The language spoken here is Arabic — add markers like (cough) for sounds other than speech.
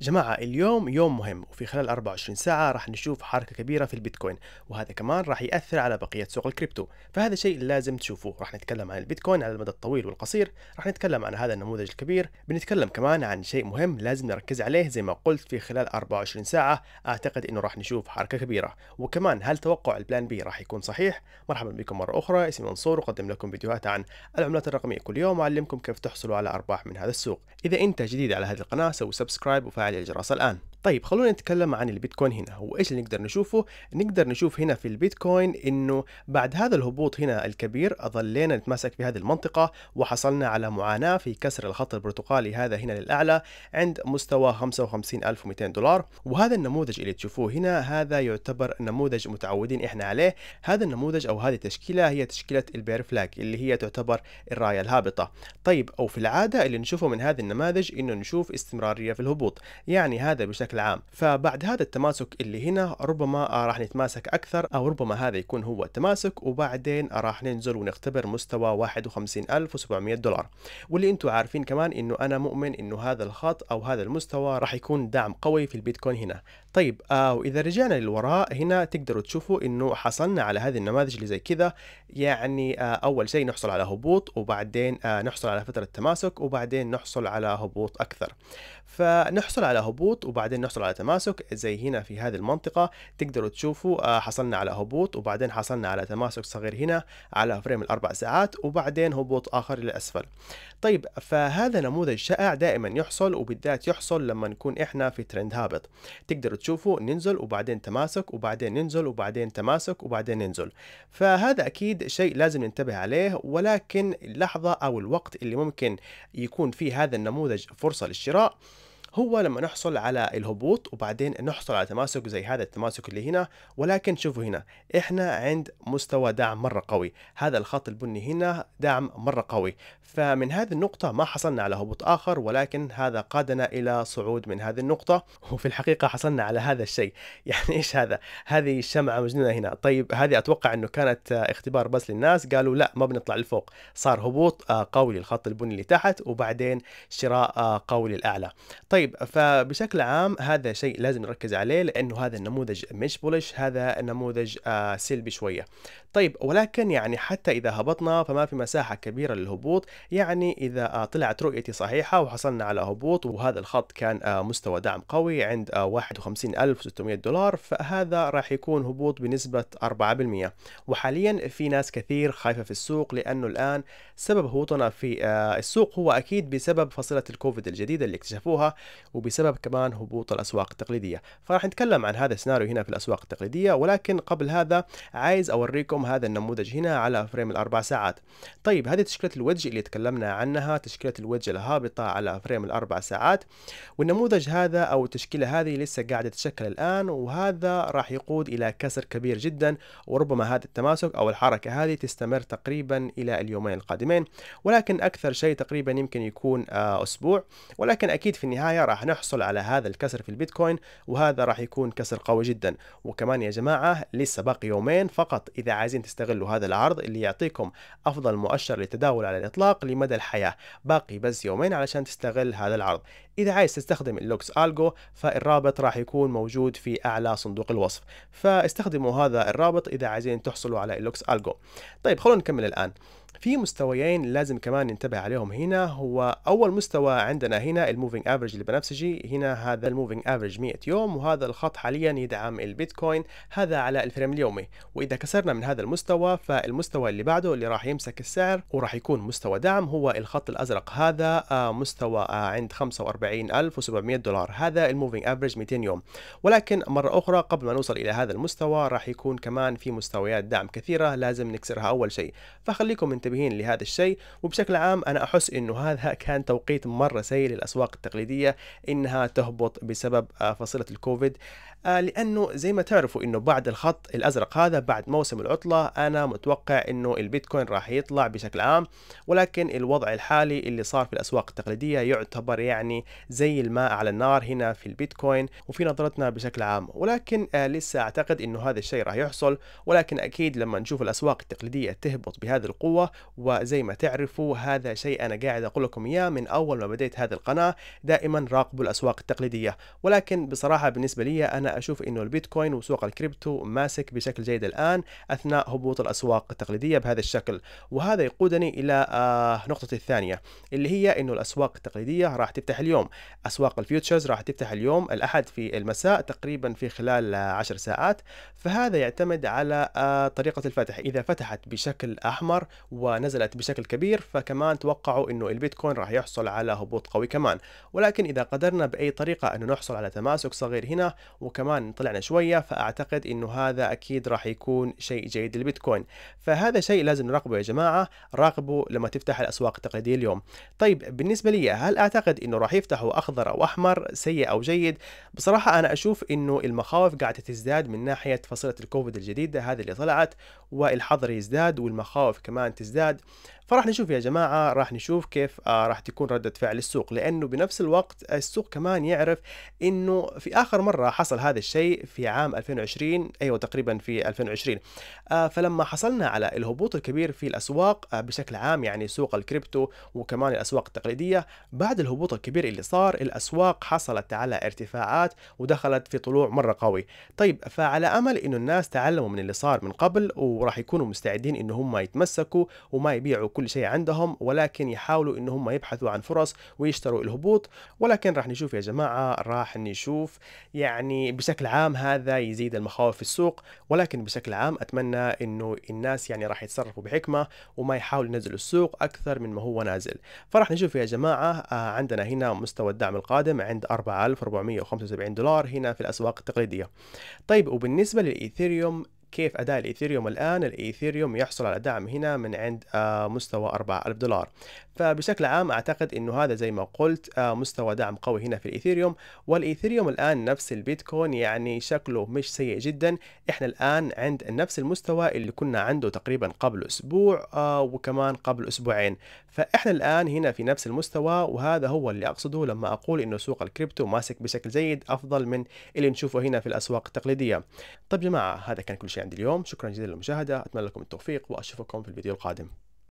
جماعة اليوم يوم مهم وفي خلال 24 ساعة راح نشوف حركة كبيرة في البيتكوين وهذا كمان راح يأثر على بقية سوق الكريبتو. فهذا شيء لازم تشوفوه. راح نتكلم عن البيتكوين على المدى الطويل والقصير راح نتكلم عن هذا النموذج الكبير. بنتكلم كمان عن شيء مهم لازم نركز عليه زي ما قلت في خلال 24 ساعة. أعتقد إنه راح نشوف حركة كبيرة. وكمان هل توقع ال plan B راح يكون صحيح؟ مرحبا بكم مرة أخرى. اسمي منصور وأقدم لكم فيديوهات عن العملات الرقمية كل يوم وأعلمكم كيف تحصلوا على أرباح من هذا السوق. إذا أنت جديد على هذه القناة سوي subscribe وفعل الجرس الآن. طيب خلونا نتكلم عن البيتكوين هنا. وايش اللي نقدر نشوفه؟ نقدر نشوف هنا في البيتكوين إنه بعد هذا الهبوط هنا الكبير ظلينا نتماسك في هذه المنطقة وحصلنا على معاناة في كسر الخط البرتقالي هذا هنا للأعلى عند مستوى 55200 دولار. وهذا النموذج اللي تشوفوه هنا هذا يعتبر نموذج متعودين إحنا عليه. هذا النموذج أو هذه التشكيلة هي تشكيلة البير فلاج اللي هي تعتبر الراية الهابطة. طيب أو في العادة اللي نشوفه من هذه النماذج إنه نشوف استمرارية في الهبوط. يعني هذا بشكل بشكل عام. فبعد هذا التماسك اللي هنا ربما راح نتماسك أكثر أو ربما هذا يكون هو التماسك وبعدين راح ننزل ونختبر مستوى 51700 دولار. واللي أنتم عارفين كمان إنه أنا مؤمن إنه هذا الخط أو هذا المستوى راح يكون دعم قوي في البيتكوين هنا. طيب آه وإذا رجعنا للوراء هنا تقدروا تشوفوا إنه حصلنا على هذه النماذج اللي زي كذا. يعني آه أول شيء نحصل على هبوط وبعدين آه نحصل على فترة تماسك وبعدين نحصل على هبوط أكثر. فنحصل على هبوط وبعدين نحصل على تماسك زي هنا في هذه المنطقة. تقدروا تشوفوا آه حصلنا على هبوط وبعدين حصلنا على تماسك صغير هنا على فريم الأربع ساعات وبعدين هبوط آخر للأسفل. طيب فهذا نموذج شائع دائما يحصل وبالذات يحصل لما نكون إحنا في ترند هابط تقدروا تشوفوا ننزل وبعدين تماسك وبعدين ننزل وبعدين تماسك وبعدين ننزل. فهذا أكيد شيء لازم ننتبه عليه ولكن اللحظة أو الوقت اللي ممكن يكون فيه هذا النموذج فرصة للشراء هو لما نحصل على الهبوط وبعدين نحصل على تماسك زي هذا التماسك اللي هنا ولكن شوفوا هنا إحنا عند مستوى دعم مرة قوي. هذا الخط البني هنا دعم مرة قوي. فمن هذه النقطة ما حصلنا على هبوط آخر ولكن هذا قادنا إلى صعود من هذه النقطة. (laughs) وفي الحقيقة حصلنا على هذا الشيء. (laughs) يعني إيش هذا؟ هذه الشمعة مجنونة هنا. طيب هذه أتوقع أنه كانت اختبار بس للناس. قالوا لا ما بنطلع لفوق. صار هبوط قوي للخط البني اللي تحت وبعدين شراء قوي للأعلى. طيب طيب فبشكل عام هذا شيء لازم نركز عليه لأنه هذا النموذج مش بولش هذا نموذج آه سلبي شوية. طيب ولكن يعني حتى إذا هبطنا فما في مساحة كبيرة للهبوط يعني إذا آه طلعت رؤيتي صحيحة وحصلنا على هبوط وهذا الخط كان آه مستوى دعم قوي عند آه 51600 دولار فهذا راح يكون هبوط بنسبة 4% وحاليا في ناس كثير خايفة في السوق لأنه الآن سبب هبوطنا في السوق هو أكيد بسبب فصيلة الكوفيد الجديدة اللي اكتشفوها. وبسبب كمان هبوط الأسواق التقليدية. فراح نتكلم عن هذا السيناريو هنا في الأسواق التقليدية ولكن قبل هذا عايز أوريكم هذا النموذج هنا على frame الأربع ساعات. طيب هذه تشكيلة الوجه اللي تكلمنا عنها تشكيلة الوجه الهابطة على frame الأربع ساعات. والنموذج هذا أو التشكيلة هذه لسه قاعدة تتشكل الآن وهذا راح يقود إلى كسر كبير جدا وربما هذا التماسك أو الحركة هذه تستمر تقريبا إلى اليومين القادمين. ولكن أكثر شيء تقريبا يمكن يكون أسبوع. ولكن أكيد في النهاية راح نحصل على هذا الكسر في البيتكوين وهذا راح يكون كسر قوي جدا. وكمان يا جماعة لسه باقي يومين فقط إذا عايزين تستغلوا هذا العرض اللي يعطيكم أفضل مؤشر للتداول على الإطلاق لمدى الحياة. باقي بس يومين علشان تستغل هذا العرض. إذا عايز تستخدم اللوكس ألجو فالرابط راح يكون موجود في أعلى صندوق الوصف. فاستخدموا هذا الرابط إذا عايزين تحصلوا على ال Lux Algo طيب خلونا نكمل الآن. في مستويين لازم كمان ننتبه عليهم هنا. هو أول مستوى عندنا هنا ال moving average البنفسجي هنا هذا ال moving average 100 يوم وهذا الخط حاليا يدعم البيتكوين. هذا على ال frame اليومي. وإذا كسرنا من هذا المستوى فالمستوى اللي بعده اللي راح يمسك السعر وراح يكون مستوى دعم هو الخط الأزرق. هذا مستوى عند 45700 دولار. هذا ال moving average 200 يوم. ولكن مرة أخرى قبل ما نوصل إلى هذا المستوى راح يكون كمان في مستويات دعم كثيرة لازم نكسرها أول شيء. فخليكم منتبهين لهذا الشيء. وبشكل عام أنا أحس إنه هذا (laughs) كان توقيت مرة سيء للأسواق التقليدية إنها تهبط بسبب فصيلة الكوفيد. آه، لأنه زي ما تعرفوا إنه بعد الخط الأزرق هذا بعد موسم العطلة أنا متوقع إنه البيتكوين راح يطلع بشكل عام ولكن الوضع الحالي اللي صار في الأسواق التقليدية يعتبر يعني زي الماء على النار هنا في البيتكوين وفي نظرتنا بشكل عام. ولكن آه لسه أعتقد إنه هذا الشيء راح يحصل ولكن أكيد لما نشوف الأسواق التقليدية تهبط بهذه القوة وزي ما تعرفوا هذا شيء أنا قاعد أقول لكم إياه من أول ما بديت هذه القناة دائما راقبوا الأسواق التقليدية. ولكن بصراحة بالنسبة لي أنا أشوف إنه البيتكوين وسوق الكريبتو ماسك بشكل جيد الآن أثناء هبوط الأسواق التقليدية بهذا الشكل. وهذا يقودني إلى آه نقطتي الثانية اللي هي إنه الأسواق التقليدية راح تفتح اليوم. أسواق ال futures راح تفتح اليوم الأحد في المساء تقريبا في خلال 10 ساعات. فهذا يعتمد على آه طريقة الفتح. إذا فتحت بشكل أحمر ونزلت بشكل كبير فكمان توقعوا إنه البيتكوين راح يحصل على هبوط قوي كمان. ولكن إذا قدرنا بأي طريقة انه نحصل على تماسك صغير هنا وكمان طلعنا شوية فأعتقد إنه هذا أكيد راح يكون شيء جيد للبيتكوين. فهذا شيء لازم نراقبه يا جماعة راقبوا لما تفتح الأسواق التقليدية اليوم. طيب بالنسبة لي هل أعتقد إنه راح يفتحوا أخضر أو أحمر سيء أو جيد؟ بصراحة أنا أشوف إنه المخاوف قاعدة تزداد من ناحية فصيلة الكوفيد الجديدة هذه اللي طلعت والحظر يزداد والمخاوف كمان تزداد. فراح نشوف يا جماعة راح نشوف كيف آه راح تكون ردة فعل السوق. لأنه بنفس الوقت السوق كمان يعرف إنه في آخر مرة حصل هذا الشيء في عام 2020 أيوة تقريبا في 2020 آه فلما حصلنا على الهبوط الكبير في الأسواق آه بشكل عام يعني سوق الكريبتو وكمان الأسواق التقليدية بعد الهبوط الكبير اللي صار الأسواق حصلت على ارتفاعات ودخلت في طلوع مرة قوي. طيب فعلى أمل إنه الناس تعلموا من اللي صار من قبل وراح يكونوا مستعدين إنه هم يتمسكوا وما يبيعوا كل شيء عندهم ولكن يحاولوا ان هم يبحثوا عن فرص ويشتروا الهبوط ولكن راح نشوف يا جماعة راح نشوف يعني بشكل عام هذا يزيد المخاوف في السوق ولكن بشكل عام أتمنى إنه الناس يعني راح يتصرفوا بحكمة وما يحاولوا ينزلوا السوق أكثر من ما هو نازل. فراح نشوف يا جماعة آه، عندنا هنا مستوى الدعم القادم عند 4475 دولار هنا في الأسواق التقليدية. طيب وبالنسبة للإيثيريوم كيف أداء الإيثيريوم الآن؟ الإيثيريوم يحصل على دعم هنا من عند آه، مستوى 4000 دولار. فبشكل عام أعتقد أنه هذا زي ما قلت آه، مستوى دعم قوي هنا في الإيثيريوم. والإيثيريوم الآن نفس البيتكوين يعني شكله مش سيء جدا. إحنا الآن عند نفس المستوى اللي كنا عنده تقريبا قبل أسبوع آه، وكمان قبل أسبوعين. فإحنا الآن هنا في نفس المستوى وهذا هو اللي أقصده لما أقول أنه سوق الكريبتو ماسك بشكل جيد أفضل من اللي نشوفه هنا في الأسواق التقليدية. طيب جماعة هذا كان كل شيء. عندي اليوم. شكرا جزيلا للمشاهدة. أتمنى لكم التوفيق وأشوفكم في الفيديو القادم.